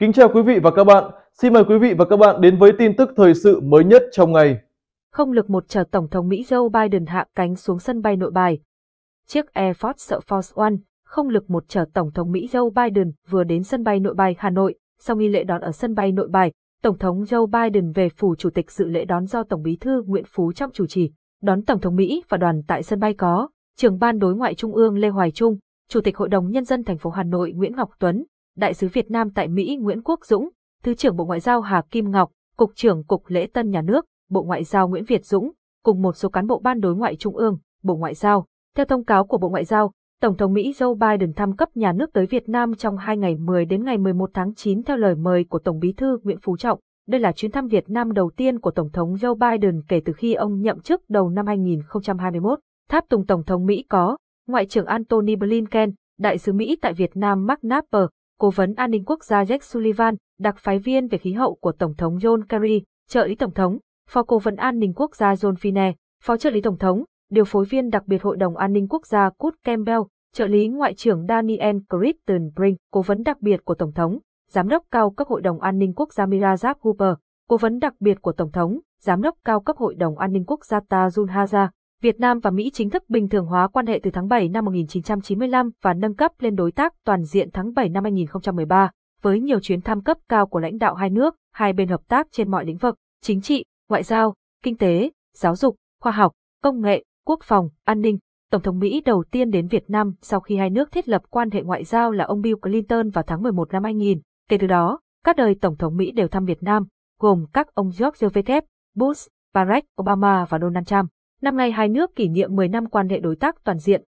Kính chào quý vị và các bạn. Xin mời quý vị và các bạn đến với tin tức thời sự mới nhất trong ngày. Không lực một chở Tổng thống Mỹ Joe Biden hạ cánh xuống sân bay nội bài. Chiếc Air Force Force One, không lực một chở Tổng thống Mỹ Joe Biden vừa đến sân bay nội bài Hà Nội. Sau nghi lễ đón ở sân bay nội bài, Tổng thống Joe Biden về phủ chủ tịch dự lễ đón do Tổng bí thư Nguyễn Phú Trọng chủ trì. Đón Tổng thống Mỹ và đoàn tại sân bay có trưởng ban đối ngoại Trung ương Lê Hoài Trung, Chủ tịch Hội đồng Nhân dân thành phố Hà Nội Nguyễn Ngọc Tuấn, Đại sứ Việt Nam tại Mỹ Nguyễn Quốc Dũng, Thứ trưởng Bộ Ngoại giao Hà Kim Ngọc, Cục trưởng Cục Lễ Tân Nhà nước, Bộ Ngoại giao Nguyễn Việt Dũng, cùng một số cán bộ ban đối ngoại Trung ương, Bộ Ngoại giao. Theo thông cáo của Bộ Ngoại giao, Tổng thống Mỹ Joe Biden thăm cấp nhà nước tới Việt Nam trong hai ngày 10 đến ngày 11 tháng 9 theo lời mời của Tổng bí thư Nguyễn Phú Trọng. Đây là chuyến thăm Việt Nam đầu tiên của Tổng thống Joe Biden kể từ khi ông nhậm chức đầu năm 2021. Tháp tùng Tổng thống Mỹ có Ngoại trưởng Antony Blinken, Đại sứ Mỹ tại Việt Nam Mark Napper, Cố vấn an ninh quốc gia Jake Sullivan, đặc phái viên về khí hậu của Tổng thống John Kerry, trợ lý Tổng thống, Phó Cố vấn an ninh quốc gia John Fine, Phó trợ lý Tổng thống, điều phối viên đặc biệt Hội đồng an ninh quốc gia Kurt Campbell, trợ lý Ngoại trưởng Daniel Crittenbrink, Cố vấn đặc biệt của Tổng thống, Giám đốc cao cấp Hội đồng an ninh quốc gia Mirazak Hooper, Cố vấn đặc biệt của Tổng thống, Giám đốc cao cấp Hội đồng an ninh quốc gia Tajun Haza, Việt Nam và Mỹ chính thức bình thường hóa quan hệ từ tháng 7 năm 1995 và nâng cấp lên đối tác toàn diện tháng 7 năm 2013, với nhiều chuyến thăm cấp cao của lãnh đạo hai nước, hai bên hợp tác trên mọi lĩnh vực, chính trị, ngoại giao, kinh tế, giáo dục, khoa học, công nghệ, quốc phòng, an ninh. Tổng thống Mỹ đầu tiên đến Việt Nam sau khi hai nước thiết lập quan hệ ngoại giao là ông Bill Clinton vào tháng 11 năm 2000. Kể từ đó, các đời Tổng thống Mỹ đều thăm Việt Nam, gồm các ông George W. Bush, Barack Obama và Donald Trump. Năm nay hai nước kỷ niệm 10 năm quan hệ đối tác toàn diện,